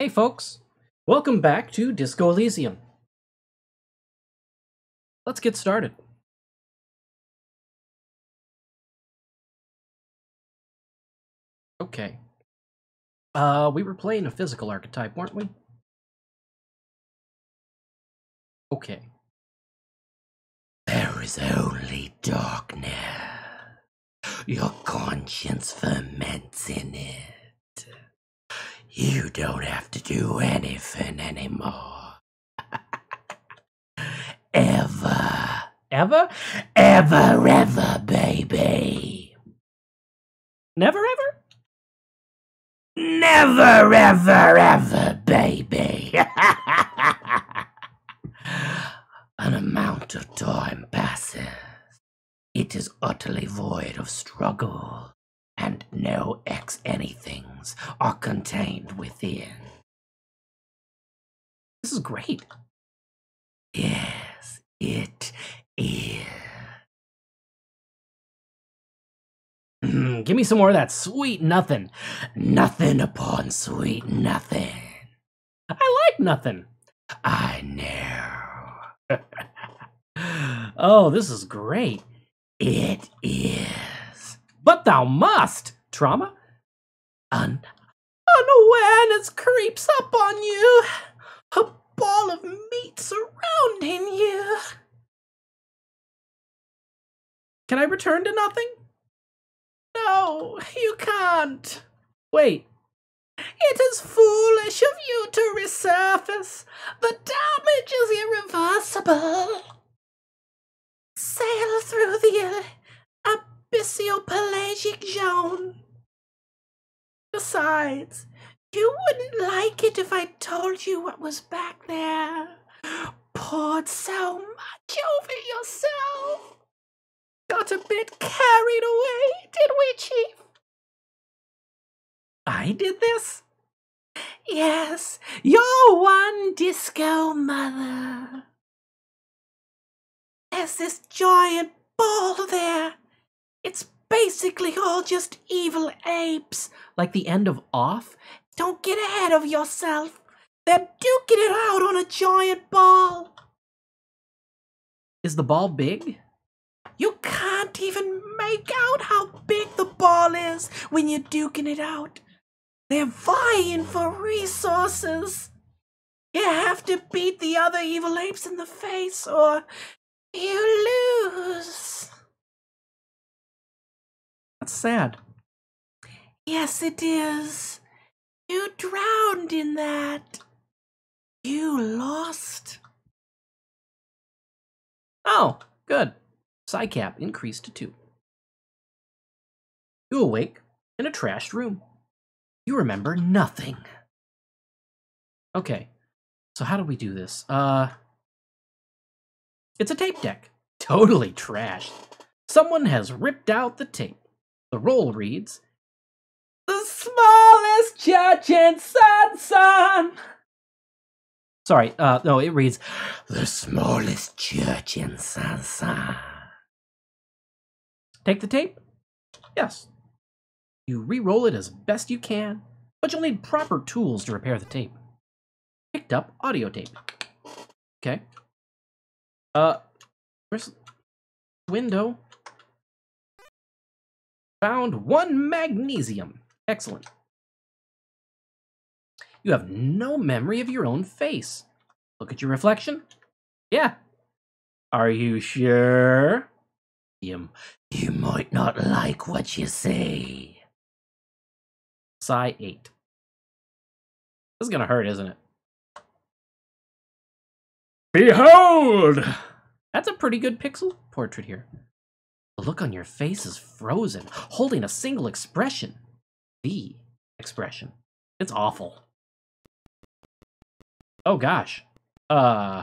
Hey folks, welcome back to Disco Elysium. Let's get started. Okay. Uh, we were playing a physical archetype, weren't we? Okay. There is only darkness. Your conscience ferments in it. You don't have to do anything anymore. ever. Ever? Ever, ever, baby. Never ever? Never, ever, ever, baby. An amount of time passes. It is utterly void of struggle, and no X anythings are contained within. This is great. Yes, it is. Mm, Give me some more of that sweet nothing. Nothing upon sweet nothing. I like nothing. I know. oh, this is great. It is. But thou must. Trauma? Un- Unawareness creeps up on you. A ball of meat surrounding you. Can I return to nothing? No, you can't. Wait. It is foolish of you to resurface. The damage is irreversible. Sail through the abyssopelagic zone. Besides, you wouldn't like it if I told you what was back there. Poured so much over yourself. Got a bit carried away, did we, Chief? I did this? Yes, you're one disco mother. There's this giant ball there. It's basically all just evil apes. Like the end of Off? Don't get ahead of yourself. They're duking it out on a giant ball. Is the ball big? You can't even make out how big the ball is when you're duking it out. They're vying for resources. You have to beat the other evil apes in the face or you That's sad. Yes, it is. You drowned in that. You lost. Oh, good. Psycap increased to two. You awake in a trashed room. You remember nothing. Okay, so how do we do this? Uh, it's a tape deck. Totally trashed. Someone has ripped out the tape. The roll reads The smallest church in Sansan. Sorry, uh, no, it reads the smallest church in Sansa. Take the tape? Yes. You re roll it as best you can, but you'll need proper tools to repair the tape. Picked up audio tape. Okay. Uh, where's window? Found one magnesium. Excellent. You have no memory of your own face. Look at your reflection. Yeah. Are you sure? You You might not like what you see. Psi 8. This is gonna hurt, isn't it? Behold! That's a pretty good pixel portrait here. The look on your face is frozen, holding a single expression. The expression. It's awful. Oh gosh. Uh.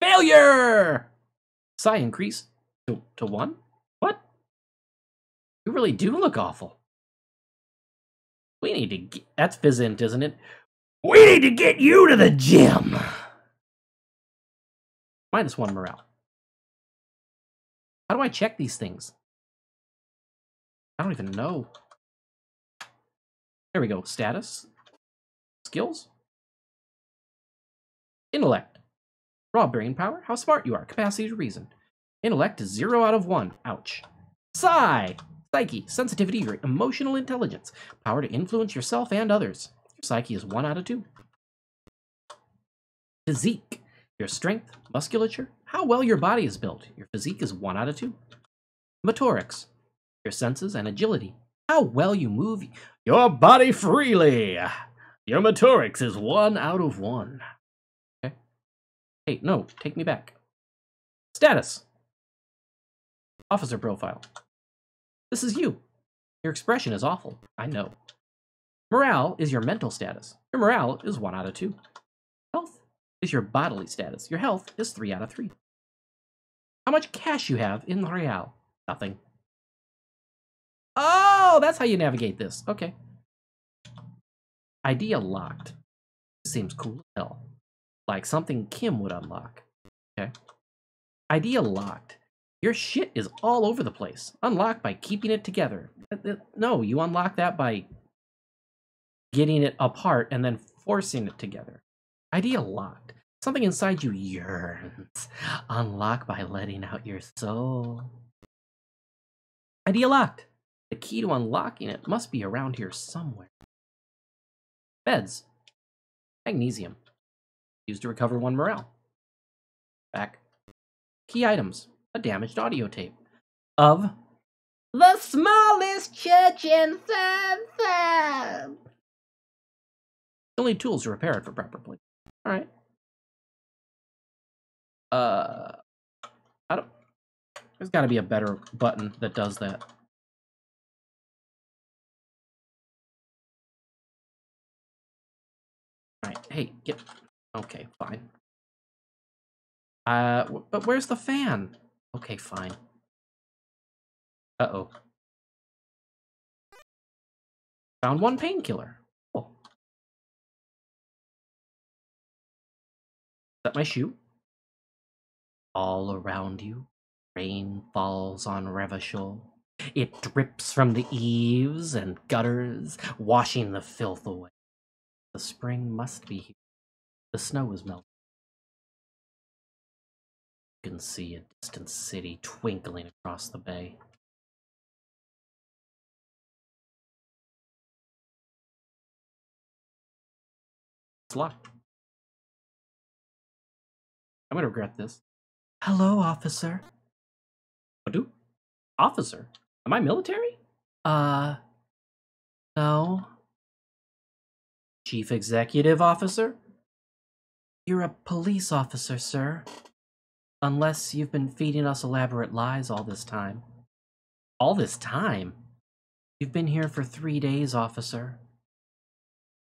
Failure! Psi increase to, to one? What? You really do look awful. We need to get. That's Fizzint, isn't it? We need to get you to the gym. Minus one morale. How do I check these things? I don't even know. There we go. Status. Skills. Intellect. Raw brain power. How smart you are. Capacity to reason. Intellect is 0 out of 1. Ouch. Psi. Psyche. Sensitivity or emotional intelligence. Power to influence yourself and others. Your psyche is 1 out of 2. Physique. Your strength, musculature, how well your body is built. Your physique is 1 out of 2. Motorics. Your senses and agility. How well you move your body freely. Your motorics is 1 out of 1. Okay. Hey, no, take me back. Status. Officer profile. This is you. Your expression is awful. I know. Morale is your mental status. Your morale is 1 out of 2. Health is your bodily status. Your health is 3 out of 3. How much cash you have in Real? Nothing. Oh, that's how you navigate this. Okay. Idea locked. Seems cool as hell. Like something Kim would unlock. Okay. Idea locked. Your shit is all over the place. Unlock by keeping it together. Uh, uh, no, you unlock that by getting it apart and then forcing it together. Idea locked. Something inside you yearns. Unlock by letting out your soul. Idea locked. The key to unlocking it must be around here somewhere. Beds. Magnesium. Used to recover one morale. Back. Key items. A damaged audio tape. Of the smallest church in San Only tools to repair it for proper place. Alright. Uh, I don't. There's got to be a better button that does that. All right, hey, get. Okay, fine. Uh, but where's the fan? Okay, fine. Uh oh. Found one painkiller. Cool. Is that my shoe? All around you, rain falls on Revachol. It drips from the eaves and gutters, washing the filth away. The spring must be here. The snow is melting. You can see a distant city twinkling across the bay. It's locked. I'm gonna regret this. Hello, officer. What do? Officer? Am I military? Uh, no. Chief Executive Officer? You're a police officer, sir. Unless you've been feeding us elaborate lies all this time. All this time? You've been here for three days, officer.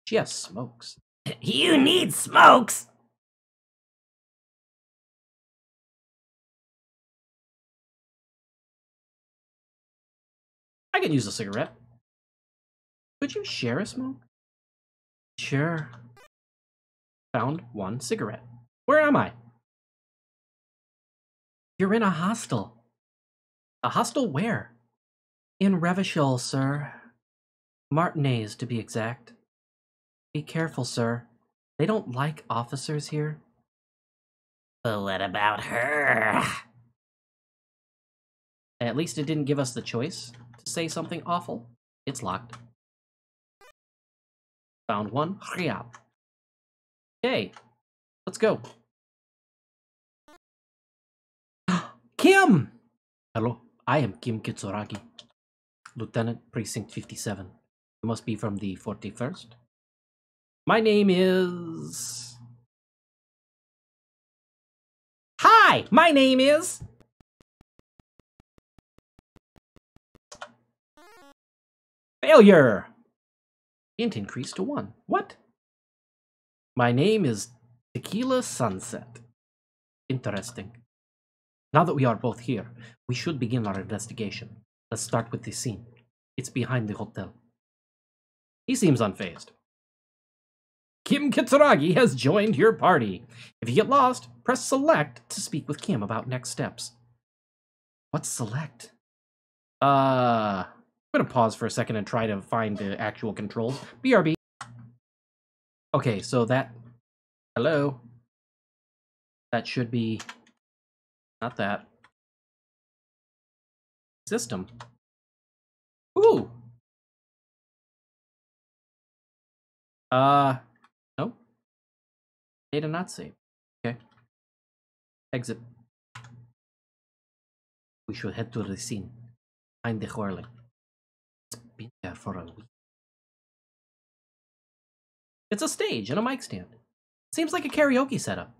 She has smokes. You need smokes! I can use a cigarette. Could you share a smoke? Sure. Found one cigarette. Where am I? You're in a hostel. A hostel where? In Revachol, sir. Martinez, to be exact. Be careful, sir. They don't like officers here. But what about her? At least it didn't give us the choice to say something awful. It's locked. Found one. Real. Okay. Let's go. Kim! Hello, I am Kim Kitsuragi. Lieutenant Precinct 57. You must be from the 41st. My name is... Hi! My name is... Failure! Int increased to 1. What? My name is Tequila Sunset. Interesting. Now that we are both here, we should begin our investigation. Let's start with the scene. It's behind the hotel. He seems unfazed. Kim Kitsuragi has joined your party. If you get lost, press select to speak with Kim about next steps. What's select? Uh, I'm gonna pause for a second and try to find the actual controls. BRB. Okay, so that. Hello. That should be. Not that. System. Ooh. Uh. No. Data not saved. Okay. Exit. We should head to the scene. Find the whirling. Been there for a week. It's a stage and a mic stand. Seems like a karaoke setup.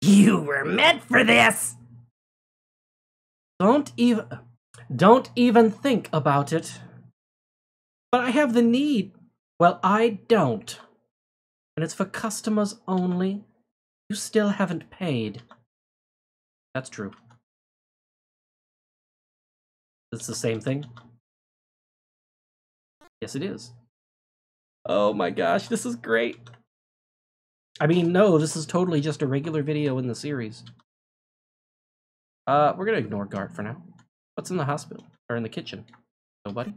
You were meant for this! Don't even don't even think about it. But I have the need. Well, I don't. And it's for customers only. You still haven't paid. That's true. It's the same thing? Yes, it is. Oh my gosh, this is great. I mean, no, this is totally just a regular video in the series. Uh, we're gonna ignore Garte for now. What's in the hospital? Or in the kitchen? Nobody?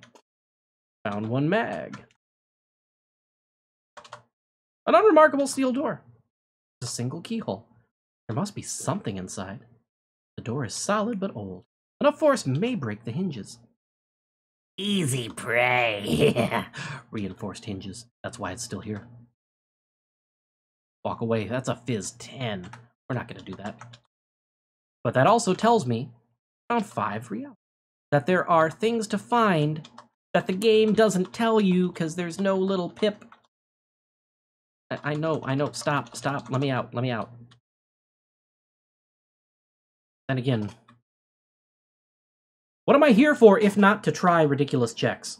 Found one mag. An unremarkable steel door. A single keyhole. There must be something inside. The door is solid but old. Enough force may break the hinges. Easy prey. Reinforced hinges. That's why it's still here. Walk away. That's a fizz 10. We're not going to do that. But that also tells me, around 5 real, that there are things to find that the game doesn't tell you because there's no little pip. I, I know, I know. Stop, stop. Let me out. Let me out. And again, what am I here for if not to try ridiculous checks?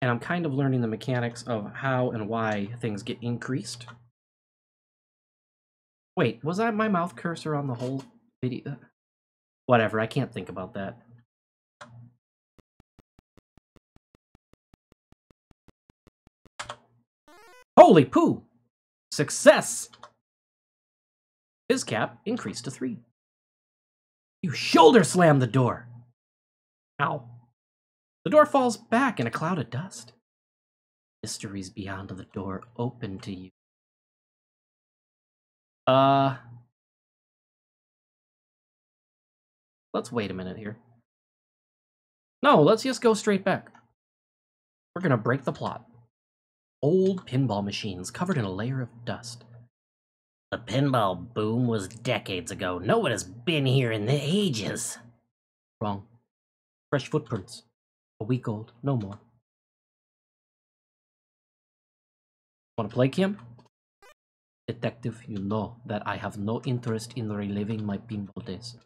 And I'm kind of learning the mechanics of how and why things get increased. Wait, was I my mouth cursor on the whole video? Whatever, I can't think about that. Holy poo! Success! His cap increased to three. You shoulder slam the door. Ow. The door falls back in a cloud of dust. Mysteries beyond the door open to you. Uh. Let's wait a minute here. No, let's just go straight back. We're gonna break the plot. Old pinball machines covered in a layer of dust. The pinball boom was decades ago. No one has been here in the ages. Wrong. Fresh footprints. A week old, no more. Wanna play, Kim? Detective, you know that I have no interest in reliving my pinball days.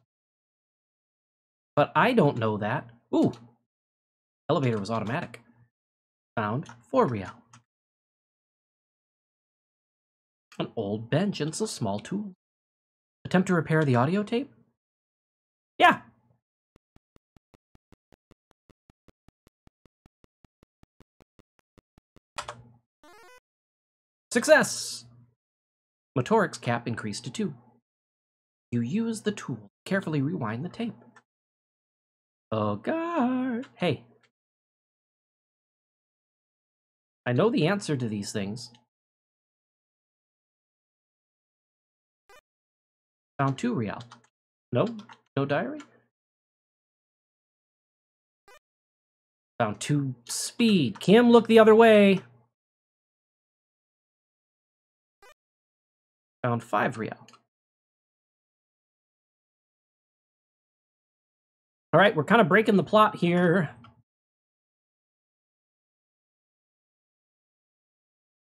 But I don't know that. Ooh! Elevator was automatic. Found 4 real. An old bench and some small tools. Attempt to repair the audio tape? Yeah. Success! Motoric's cap increased to 2. You use the tool. Carefully rewind the tape. Oh, God. Hey. I know the answer to these things. Found two real. No? No diary? Found two speed. Kim, look the other way. Found five real. All right, we're kind of breaking the plot here.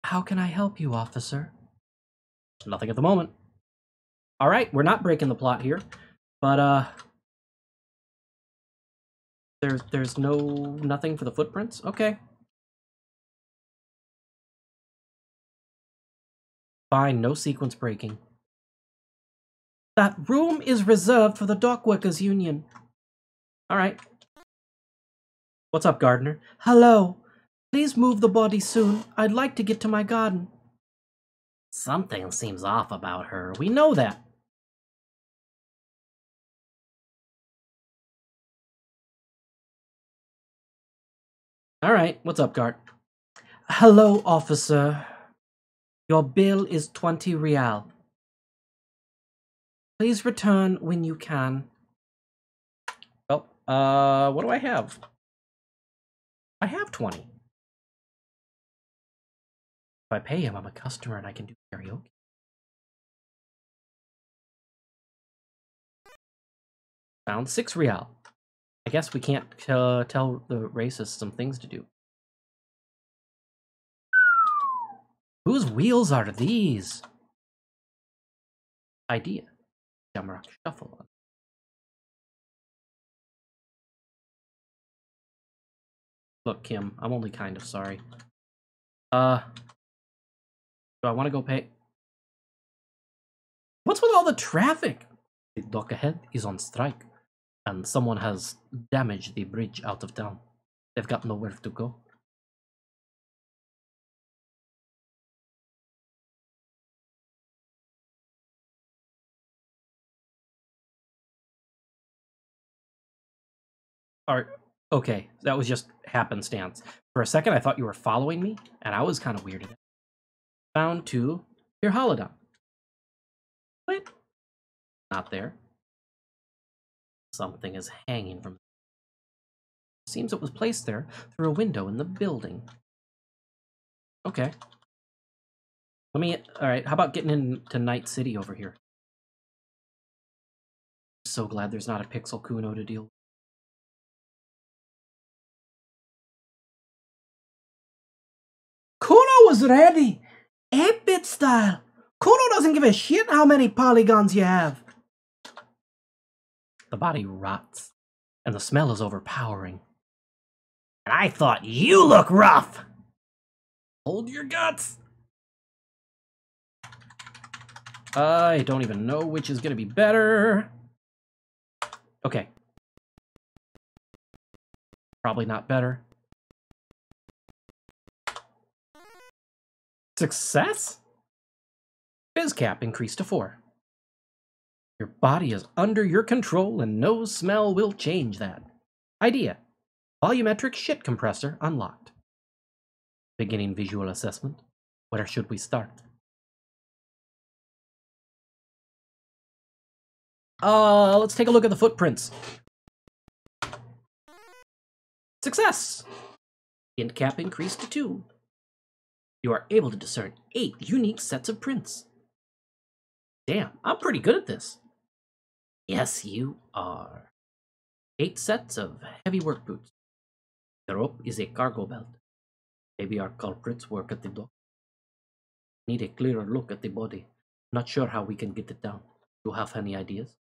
How can I help you, officer? Nothing at the moment. All right, we're not breaking the plot here, but uh, there's there's no nothing for the footprints. Okay. Fine, no sequence breaking. That room is reserved for the Dockworkers Union. All right. What's up, gardener? Hello. Please move the body soon. I'd like to get to my garden. Something seems off about her. We know that. All right, what's up, Garte? Hello, officer. Your bill is 20 real. Please return when you can. Well, uh, what do I have? I have 20. If I pay him, I'm a customer and I can do karaoke. Found 6 real. I guess we can't uh, tell the racists some things to do. Whose wheels are these? Idea. Jamrock Shuffle. Look, Kim, I'm only kind of sorry. Uh, do I want to go pay? What's with all the traffic? The dock ahead is on strike, and someone has damaged the bridge out of town. They've got nowhere to go. Alright, okay, that was just happenstance. For a second, I thought you were following me, and I was kind of weirded. Found to your holodown. What? Not there. Something is hanging from. Seems it was placed there through a window in the building. Okay. Let me. Alright, how about getting into Night City over here? So glad there's not a Pixel Cuno to deal with. Cuno was ready! 8 bit style! Cuno doesn't give a shit how many polygons you have! The body rots, and the smell is overpowering. And I thought you look rough! Hold your guts! I don't even know which is gonna be better. Okay. Probably not better. Success? Fizz cap increased to 4. Your body is under your control and no smell will change that. Idea. Volumetric shit compressor unlocked. Beginning visual assessment. Where should we start? Uh, let's take a look at the footprints. Success! Int cap increased to 2 you are able to discern eight unique sets of prints. Damn, I'm pretty good at this. Yes, you are. Eight sets of heavy work boots. The rope is a cargo belt. Maybe our culprits work at the dock. Need a clearer look at the body. Not sure how we can get it down. You have any ideas?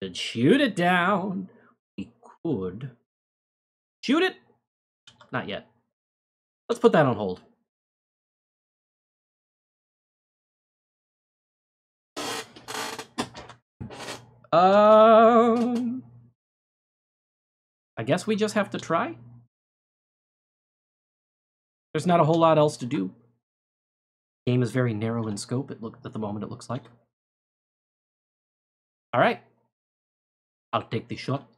Then shoot it down. We could. Shoot it? Not yet. Let's put that on hold. Um, I guess we just have to try. There's not a whole lot else to do. Game is very narrow in scope. It look at the moment. It looks like. All right, I'll take the shot,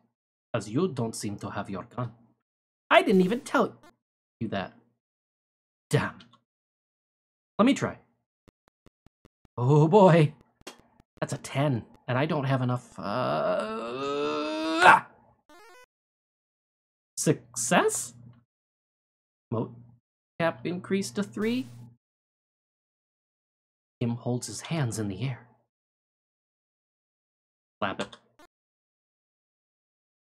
as you don't seem to have your gun. I didn't even tell you that. Damn. Let me try. Oh boy, that's a ten and I don't have enough. Uh, success. Moat cap increased to three. Kim holds his hands in the air. Slap it.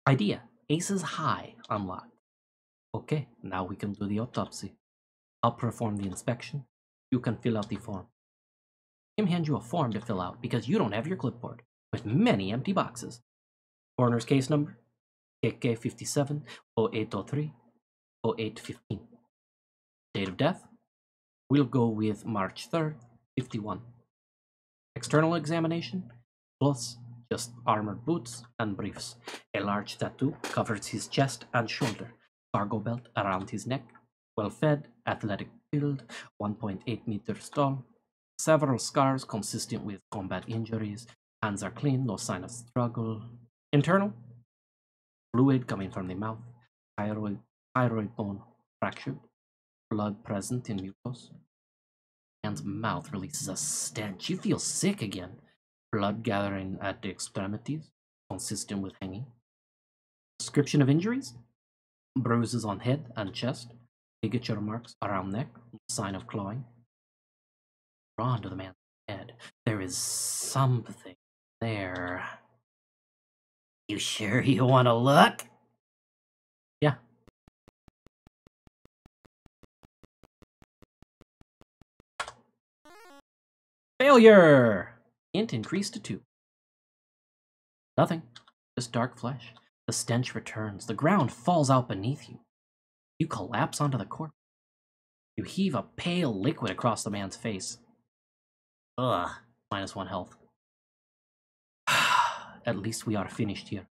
Idea. Aces high unlocked. Okay, now we can do the autopsy. I'll perform the inspection. You can fill out the form him hand you a form to fill out because you don't have your clipboard, with many empty boxes. Coroner's case number KK57 0803 0815. Date of death? We'll go with March 3rd, 51. External examination? Plus just armored boots and briefs. A large tattoo covers his chest and shoulder. Cargo belt around his neck. Well fed, athletic build, 1.8 meters tall, Several scars consistent with combat injuries. Hands are clean, no sign of struggle. Internal fluid coming from the mouth. Thyroid, thyroid bone fractured, blood present in mucus. Man's mouth releases a stench. You feel sick again. Blood gathering at the extremities, consistent with hanging. Description of injuries bruises on head and chest, ligature marks around neck, sign of clawing. Drawn to the man's head. There is something there. You sure you want to look? Yeah. Failure! Int increased to 2. Nothing. Just dark flesh. The stench returns. The ground falls out beneath you. You collapse onto the corpse. You heave a pale liquid across the man's face. Ugh. Minus one health. At least we are finished here.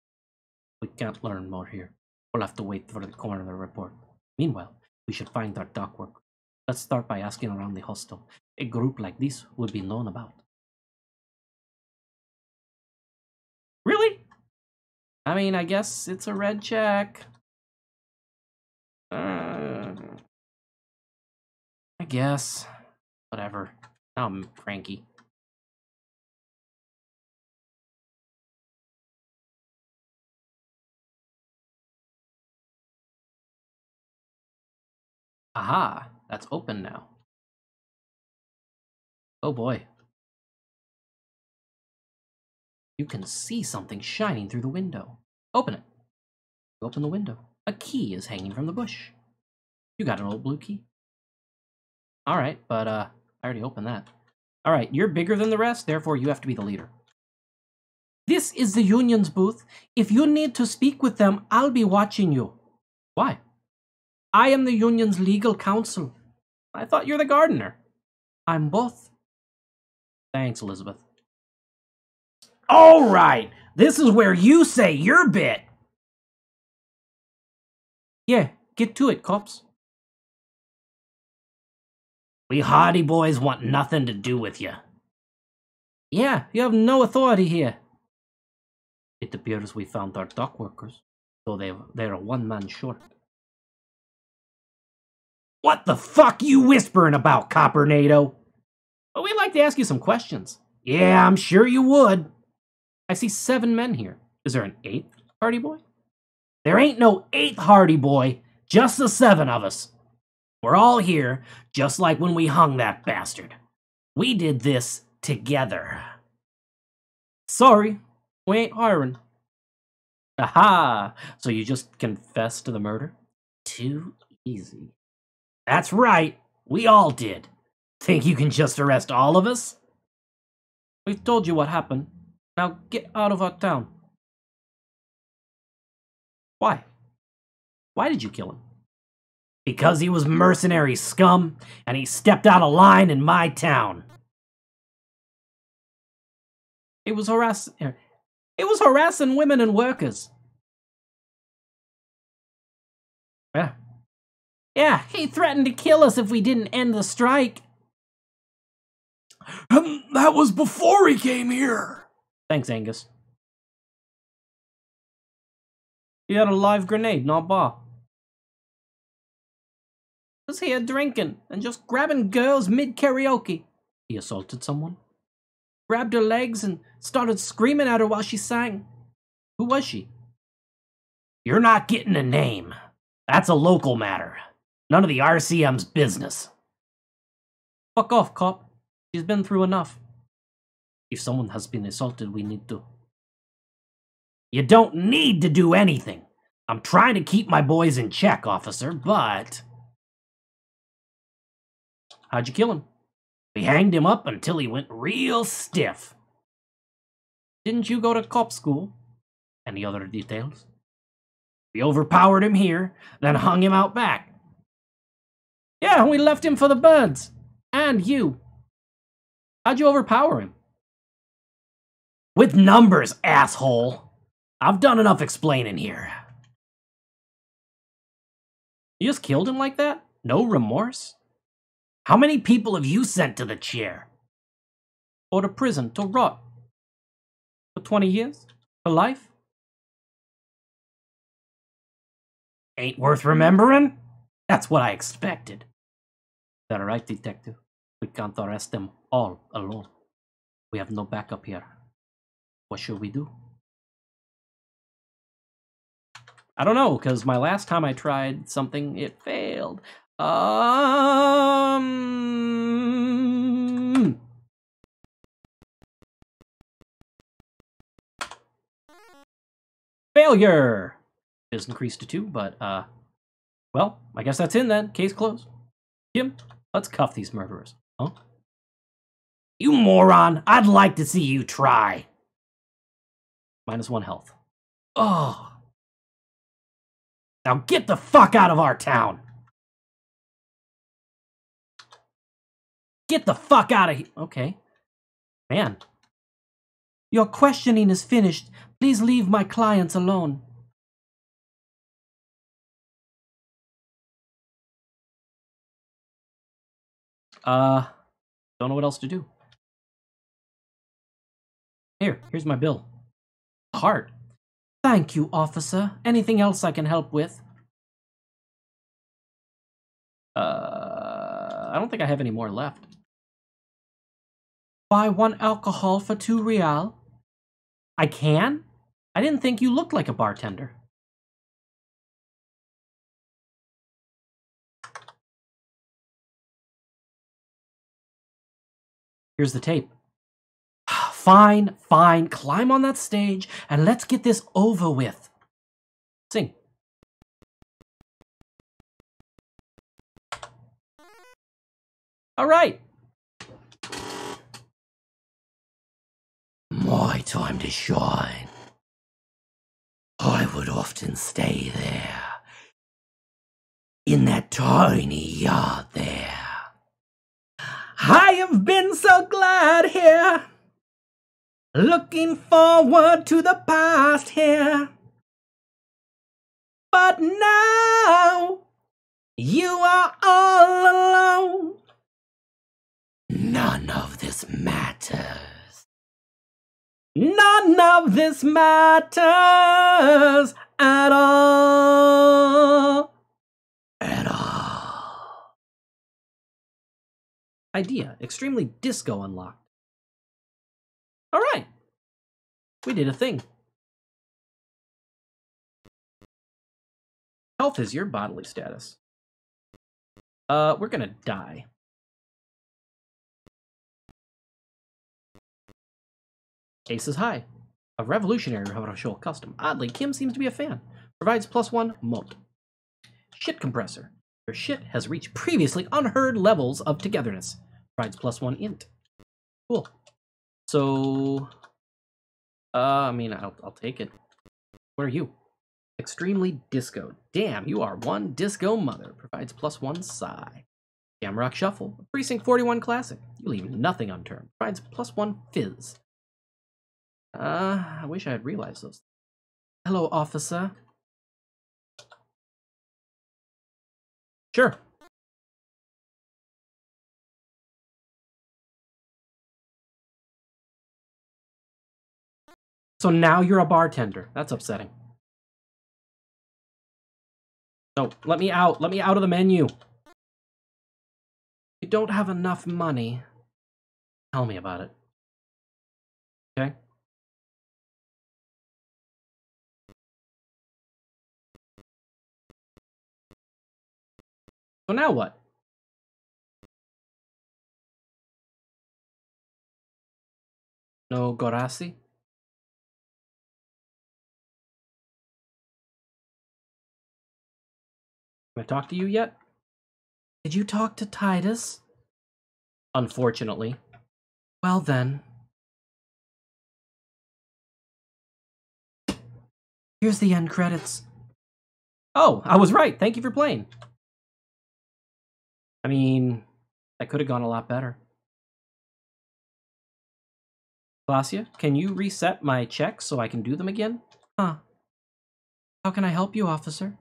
We can't learn more here. We'll have to wait for the coroner report. Meanwhile, we should find our dock work. Let's start by asking around the hostel. A group like this would be known about. Really? I mean, I guess it's a red check. Uh, I guess. Whatever. I'm cranky. Aha, that's open now. Oh boy. You can see something shining through the window. Open it. You open the window. A key is hanging from the bush. You got an old blue key. Alright, but uh, I already opened that. Alright, you're bigger than the rest, therefore you have to be the leader. This is the union's booth. If you need to speak with them, I'll be watching you. Why? I am the union's legal counsel. I thought you're the gardener. I'm both. Thanks, Elizabeth. All right, this is where you say your bit. Yeah, get to it, cops. We Hardie boys want nothing to do with you. Yeah, you have no authority here. It appears we found our dock workers, though they, they're one man short. What the fuck you whispering about, Coppernado? Well, we'd like to ask you some questions. Yeah, I'm sure you would. I see seven men here. Is there an eighth Hardie Boy? There ain't no eighth Hardie Boy, just the seven of us. We're all here, just like when we hung that bastard. We did this together. Sorry, we ain't hiring. Aha! So you just confessed to the murder? Too easy. That's right, we all did. Think you can just arrest all of us? We've told you what happened. Now get out of our town. Why? Why did you kill him? Because he was mercenary scum and he stepped out of line in my town. It was harassing. It was harassing women and workers. Yeah, yeah, he threatened to kill us if we didn't end the strike. And that was before he came here. Thanks, Angus. He had a live grenade, not bar. Was here drinking and just grabbing girls mid karaoke. He assaulted someone. Grabbed her legs and started screaming at her while she sang. Who was she? You're not getting a name. That's a local matter. None of the RCM's business. Fuck off, cop. She's been through enough. If someone has been assaulted, we need to. You don't need to do anything. I'm trying to keep my boys in check, officer, but. How'd you kill him? We hanged him up until he went real stiff. Didn't you go to cop school? Any other details? We overpowered him here, then hung him out back. Yeah, we left him for the birds. And you. How'd you overpower him? With numbers, asshole. I've done enough explaining here. You just killed him like that? No remorse? How many people have you sent to the chair? Or to prison, to rot? For 20 years? For life? Ain't worth remembering? That's what I expected. They're right, detective. We can't arrest them all alone. We have no backup here. What should we do? I don't know, because my last time I tried something, it failed. Um. Failure! Is increased to two, but, uh. Well, I guess that's in then. Case closed. Kim, let's cuff these murderers. Huh? You moron! I'd like to see you try! Minus one health. Oh. Now get the fuck out of our town! Get the fuck out of here! Okay. Man. Your questioning is finished. Please leave my clients alone. Uh, don't know what else to do. Here, here's my bill. Heart. Thank you, officer. Anything else I can help with? Uh, I don't think I have any more left. Buy one alcohol for two real. I can? I didn't think you looked like a bartender. Here's the tape. Fine, fine. Climb on that stage and let's get this over with. Sing. All right. My time to shine. I would often stay there. In that tiny yard there. I have been so glad here. Looking forward to the past here. But now you are all alone. None of this matters. None of this matters at all. At all. Idea. Extremely disco unlocked. All right. We did a thing. Health is your bodily status. Uh, we're gonna die. Ace is high. A revolutionary show custom. Oddly, Kim seems to be a fan. Provides plus one moat. Shit compressor. Your shit has reached previously unheard levels of togetherness. Provides plus one int. Cool. So, uh, I mean, I'll, I'll take it. What are you? Extremely disco. Damn, you are one disco mother. Provides plus one psi. Jamrock Shuffle. Precinct 41 Classic. You leave nothing unturned. Provides plus one fizz. Uh, I wish I had realized those. Hello, officer. Sure. So now you're a bartender. That's upsetting. No, let me out. Let me out of the menu. You don't have enough money. Tell me about it. Okay? So now what? No Gorasi? Have I talked to you yet? Did you talk to Titus? Unfortunately. Well then. Here's the end credits. Oh, I was right. Thank you for playing. I mean, that could have gone a lot better. Glacia, can you reset my checks so I can do them again? Huh. How can I help you, officer?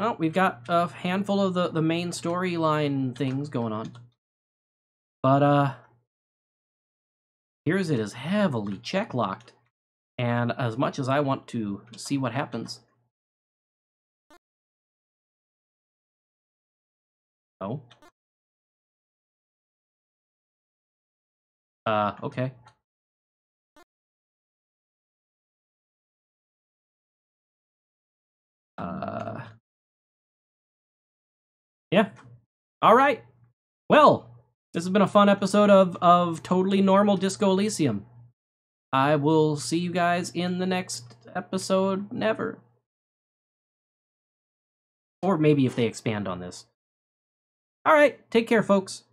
Well, we've got a handful of the, the main storyline things going on. But, uh, here's it is heavily check locked. And as much as I want to see what happens. Oh. Uh, okay. Uh. Yeah. All right. Well, this has been a fun episode of of totally normal Disco Elysium. I will see you guys in the next episode. Never. Or maybe if they expand on this. All right. Take care, folks.